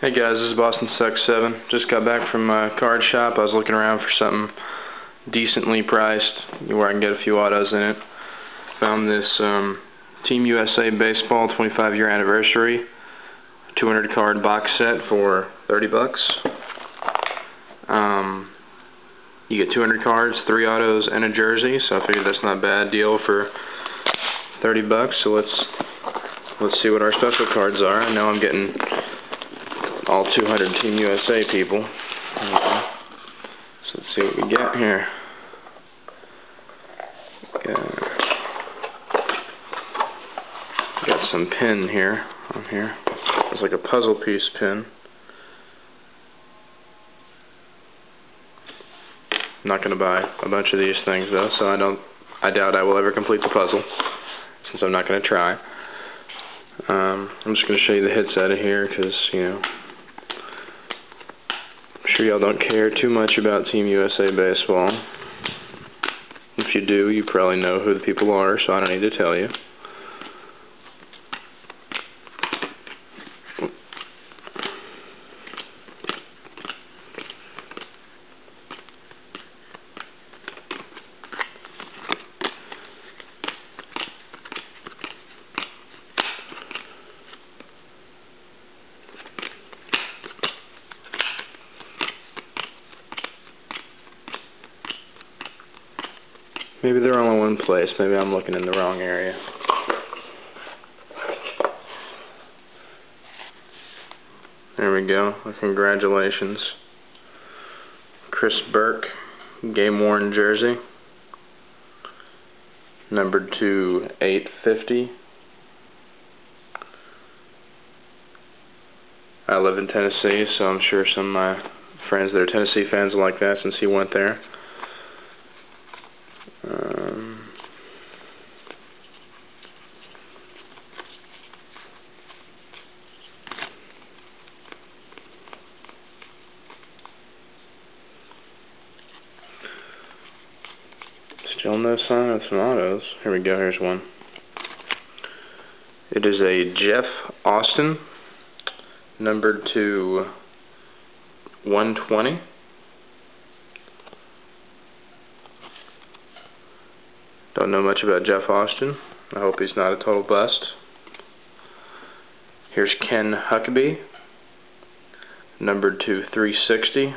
Hey guys, this is Boston Sucks 7. Just got back from my card shop. I was looking around for something decently priced where I can get a few autos in it. Found this um, Team USA Baseball 25 year anniversary 200 card box set for 30 bucks. Um, you get 200 cards, 3 autos, and a jersey, so I figured that's not a bad deal for 30 bucks. So let's let's see what our special cards are. I know I'm getting all 200 Team USA people. Okay. So let's see what we get here. Got, some pin here on here. It's like a puzzle piece pin. Not going to buy a bunch of these things though, so I don't. I doubt I will ever complete the puzzle, since I'm not going to try. Um, I'm just going to show you the hits out of here, because you know sure y'all don't care too much about Team USA baseball. If you do, you probably know who the people are, so I don't need to tell you. Maybe they're in one place. Maybe I'm looking in the wrong area. There we go. Congratulations. Chris Burke, game worn jersey. Number to 850. I live in Tennessee, so I'm sure some of my friends that are Tennessee fans will like that since he went there. Um, still no sign of some autos. Here we go, here's one. It is a Jeff Austin, numbered to 120. Don't know much about Jeff Austin. I hope he's not a total bust. Here's Ken Huckabee, numbered to 360.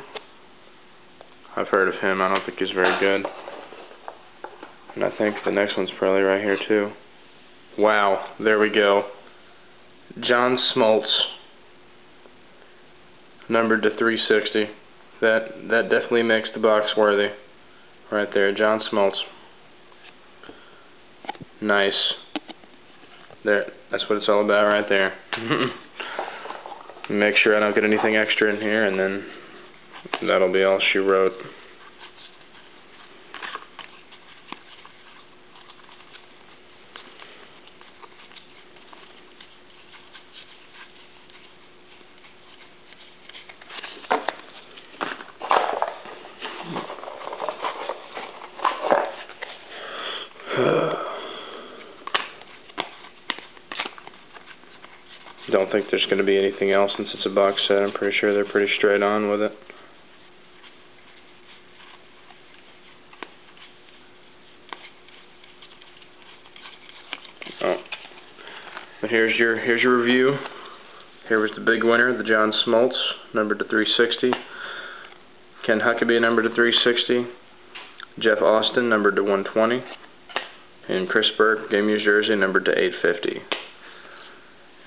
I've heard of him. I don't think he's very good. And I think the next one's probably right here too. Wow, there we go. John Smoltz, numbered to 360. That that definitely makes the box worthy. Right there, John Smoltz. Nice. There, that's what it's all about right there. Make sure I don't get anything extra in here, and then that'll be all she wrote. Don't think there's going to be anything else since it's a box set. I'm pretty sure they're pretty straight on with it. Oh. But here's your here's your review. Here was the big winner, the John Smoltz, numbered to 360. Ken Huckabee, numbered to 360. Jeff Austin, numbered to 120. And Chris Burke, game used jersey, numbered to 850.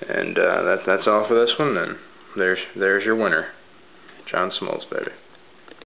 And uh, that, that's all for this one. Then there's there's your winner, John Smoltz, baby.